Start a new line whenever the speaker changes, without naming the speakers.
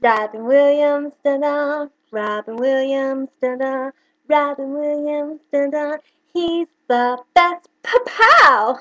Robin Williams, da da. Robin Williams, da da. Robin Williams, da da. He's the best. Pow!